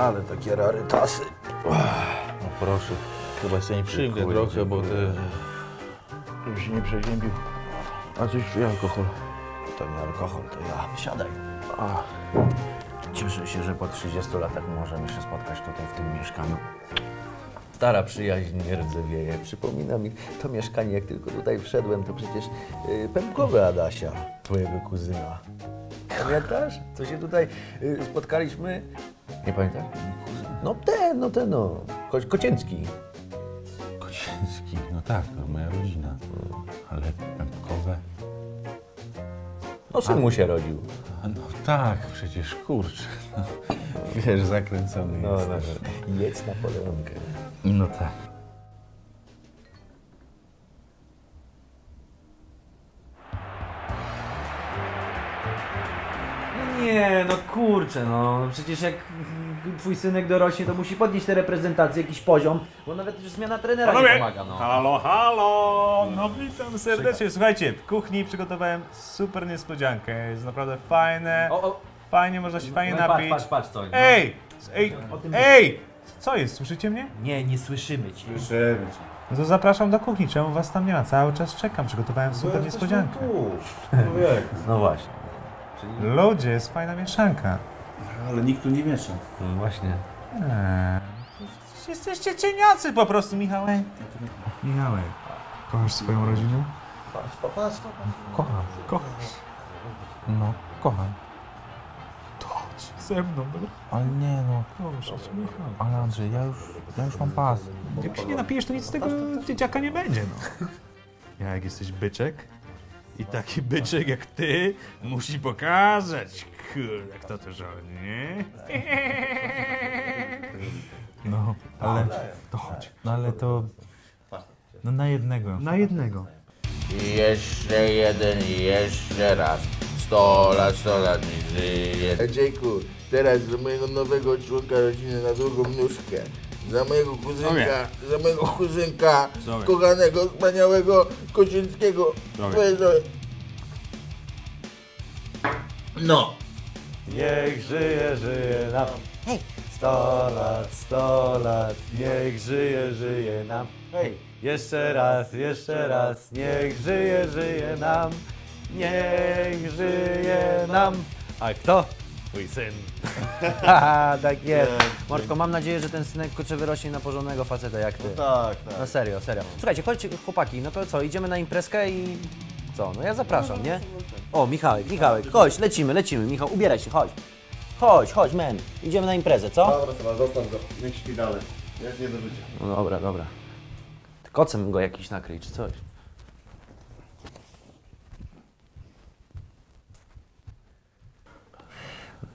Ale takie rarytasy. No proszę, chyba jeszcze nie przyjmę trochę, bo ty... Żebym się nie przeziębił. A coś czuję alkohol. To nie alkohol, to ja. Siadaj. A. Cieszę się, że po 30 latach możemy się spotkać tutaj w tym mieszkaniu. Stara przyjaźń nie rdzewieje. Przypomina mi to mieszkanie, jak tylko tutaj wszedłem, to przecież yy, pępkowe Adasia, twojego kuzyna. Pamiętasz? Co się tutaj y, spotkaliśmy? Nie pamiętasz? No ten, no ten, no. Ko Kocięcki. Kociński, no tak, moja rodzina. Ale pępkowe... No syn mu się rodził. A No tak, przecież kurczę. No, wiesz, zakręcony No, jest. no. Jedz Napoleonkę. No tak. Kurczę, no przecież jak twój synek dorośnie, to musi podnieść te reprezentacje, jakiś poziom, bo nawet już zmiana trenera nie Panowie! pomaga, no. Halo, halo! No witam serdecznie. Słuchajcie, w kuchni przygotowałem super niespodziankę. Jest naprawdę fajne. O, o, Fajnie, można się fajnie no, patrz, napić. patrz, patrz coś. No. Ej! Ej! Ej! Co jest? Słyszycie mnie? Nie, nie słyszymy cię. No to zapraszam do kuchni. Czemu was tam nie ma? Cały czas czekam. Przygotowałem super niespodziankę. No właśnie. Ludzie, jest fajna mieszanka. Ale nikt tu nie miesza. No właśnie. Eee, Jesteście cieniacy po prostu, Michałek. Michałek, kochasz swoją rodzinę? Kocham. Kochasz? No, kocham. To chodź ze mną, dobra? Ale nie no, Proszę cię, Michał. ale Andrzej, ja już, ja już mam pas. Jak się nie napijesz, to nic z tego dzieciaka nie będzie, no. Ja jak jesteś byczek i taki byczek jak ty musi pokazać, kurde, kto to rządzi, nie? No, ale to chodź. No ale to... No na jednego. Na jednego. Jeszcze jeden, jeszcze raz. Sto lat, sto lat mi żyje. Jejku, teraz za mojego nowego członka rodziny na drugą nóżkę. Za mojego kuzynka, za mojego kuzynka, Sorry. kochanego, wspaniałego Kocińskiego. No. Niech żyje, żyje nam. Hej! Sto lat, sto lat, niech żyje, żyje nam. Hej! Jeszcze raz, jeszcze raz, niech żyje, żyje nam. Niech żyje nam. A kto? Twój syn. Haha, tak jest. Mordko, mam nadzieję, że ten synek kurczę wyrośnie na porządnego faceta jak ty. Tak, tak. No serio, serio. Słuchajcie, chodźcie chłopaki, no to co, idziemy na imprezkę i co? No ja zapraszam, nie? O, Michałek, Michałek, chodź, lecimy, lecimy. Michał, ubieraj się, chodź. Chodź, chodź, men. Idziemy na imprezę, co? Dobra, Seba, zostaw go. Niech śpi dalej. Się nie do życia. No dobra, dobra. Kocem go jakiś nakryj, czy coś.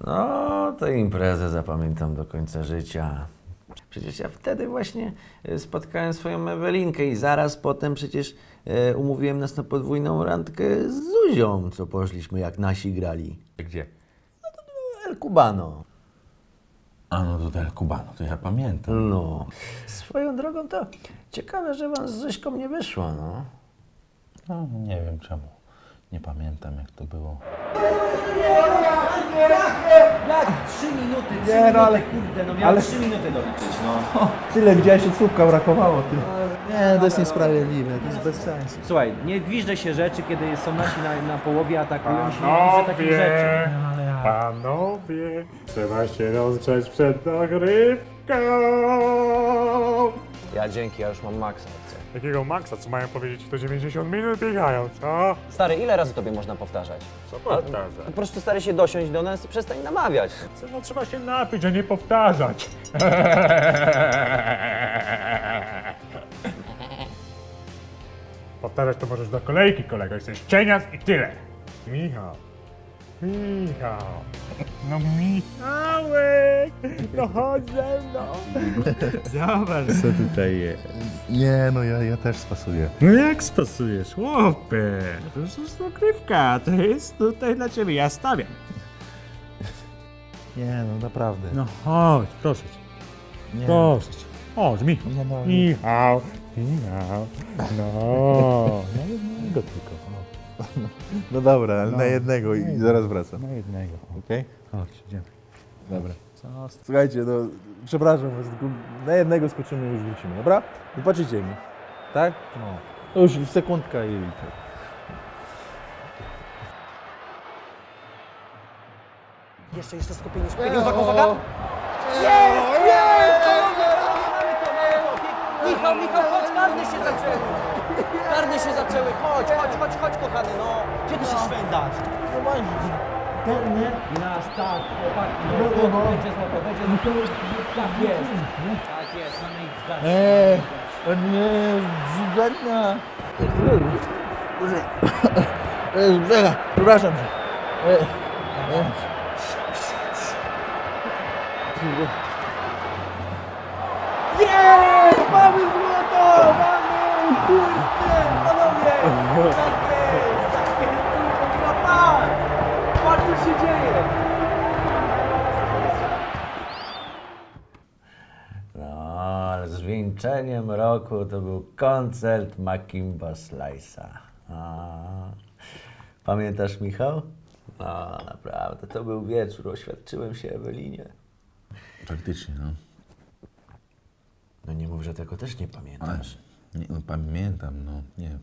No, tę imprezę zapamiętam do końca życia. Przecież ja wtedy właśnie e, spotkałem swoją Ewelinkę i zaraz potem przecież e, umówiłem nas na podwójną randkę z Zuzią, co poszliśmy jak nasi grali. Gdzie? El Cubano. A no to Del Cubano, to ja pamiętam. No. Swoją drogą to ciekawe, że wam z Zuśką nie wyszło, no. No nie wiem czemu. Nie pamiętam jak to było. Jak? Trzy minuty, trzy nie, minuty, ale, kurde, no miałem trzy minuty doliczyć, no. Tyle widziałeś, że słówka brakowało. Ty. Nie, to jest niesprawiedliwe, to jest bez sensu. Słuchaj, nie gwiżdżę się rzeczy, kiedy są nasi na, na połowie, atakują się, nie gwiżdżę takich rzeczy. Panowie, trzeba się rozgrzeć przed dogrywką. Ja dzięki, ja już mam maksa. Jakiego maksa, co mają powiedzieć, to 90 minut biegają, co? Stary, ile razy tobie można powtarzać? Co powtarzać? Po prostu stary się dosiąść do nas i przestań namawiać. No trzeba się napić, a nie powtarzać. Powtarzać to możesz do kolejki, kolego. Jesteś cienias i tyle. Michał. Michał. No Michałek! No chodź ze mną. Zobacz. Co tutaj jest? Nie no, ja, ja też spasuję. No jak stosujesz, chłopie? To jest nagrywka, to jest tutaj dla ciebie, ja stawiam. Nie no, naprawdę. No chodź, proszę cię, nie. proszę cię. Chodź, Michał. Nie no, Michał, Michał, no, na jednego tylko, no dobra, ale No. na jednego i zaraz wracam. na jednego. Okej? Chodź, idziemy. Dobra. Co Słuchajcie, no, przepraszam was, na jednego skoczymy i już wrócimy, dobra? Wybaczycie mi, tak? No. To już sekundka i... Jeszcze, jeszcze skupienie, skupienie, uwaga, uwaga! Jest, jest! Michał, Michał, chodź, karny się zaczęły! Karny się zaczęły, chodź, chodź, chodź, chodź, kochany, no! Gdzie ty się szwędasz? Nasz, tak, chłopaki, no, będzie złoto, będzie złoto. Tak jest, tak jest, mamy ich zgasić. Eee, nie, brzuszna. Eee, brzucha, przepraszam cię. Eee, eee. Jest! Mamy złoto! Mamy! Kurde! Panowie! Tak ale zwieńczeniem roku to był koncert Makimba Slice'a. A, Pamiętasz, Michał? No, naprawdę, to był wieczór, oświadczyłem się Ewelinie. Faktycznie, no. No nie mów, że tego też nie pamiętasz. nie, no pamiętam, no, nie.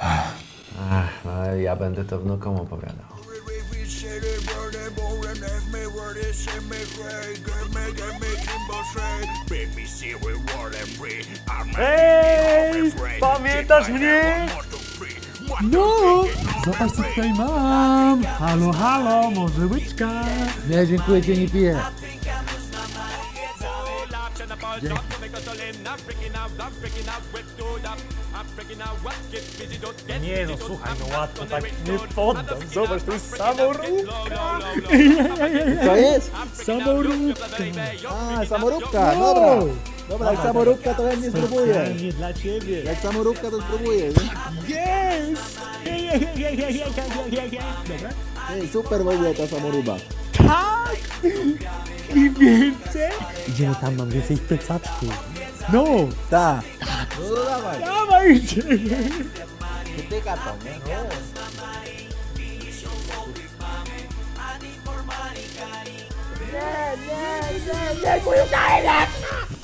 Ach, no, ja będę to wnukom opowiadał. Ej, pamiętasz mnie? No, zobacz co tutaj mam. Halo, halo, może łyczka? Nie, dziękuję, cię nie piję. Nie no, słuchaj, no łatwo tak nie poddam. Zobacz, to jest samoróbka. Co jest? Samoróbka. A, samoróbka, dobra. Dobra, jak samoróbka to chętnie spróbuję. Specjalnie dla ciebie. Jak samoróbka to spróbuję. Jest! Dobra. Ej, super w ogóle ta samoróba. Tak! I więcej? Idziemy tam, mam więcej plecaczków. No, Tak. No to dawaj. dawaj idziemy. Tyka to, nie?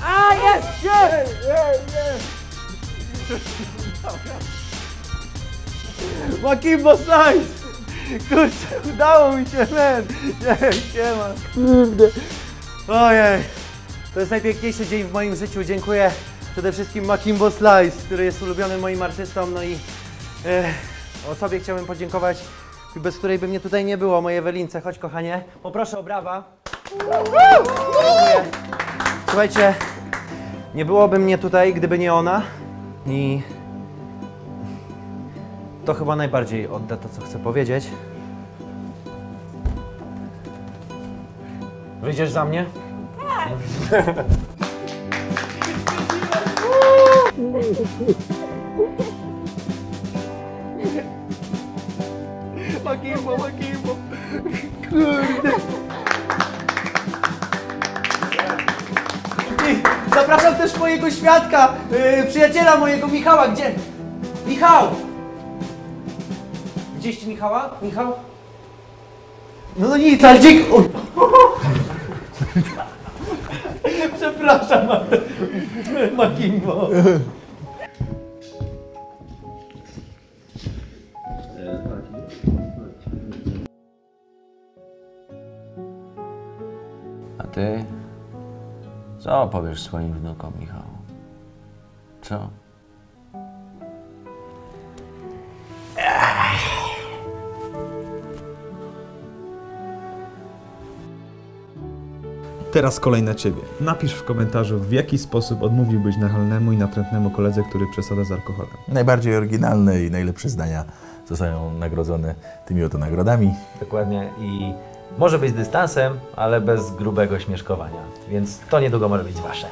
A, jest! Jest! Makimbo Slice! Kurczę, udało mi się, men! Nie, siema. Kurde. Ojej. To jest najpiękniejszy dzień w moim życiu. Dziękuję przede wszystkim Makimbo Slice, który jest ulubionym moim artystą. No i e, osobie chciałbym podziękować, bez której by mnie tutaj nie było, mojej Ewelince. Chodź, kochanie. Poproszę o brawa. Dziękuję. Słuchajcie, nie byłoby mnie tutaj, gdyby nie ona. I to chyba najbardziej odda to, co chcę powiedzieć. Wyjdziesz za mnie? Tak. Makimbo, Makimbo. Kurde. I zapraszam też mojego świadka, yy, przyjaciela mojego Michała. Gdzie? Michał! Widzieliście Michała? Michał? No, no nic, ale dzięki... O. Przepraszam, Makimbo. A ty? Co opowiesz swoim wnukom, Michał? Co? Teraz kolej na Ciebie. Napisz w komentarzu, w jaki sposób odmówiłbyś nachalnemu i natrętnemu koledze, który przesada z alkoholem. Najbardziej oryginalne i najlepsze zdania zostają nagrodzone tymi oto nagrodami. Dokładnie i może być dystansem, ale bez grubego śmieszkowania, więc to niedługo może być wasze.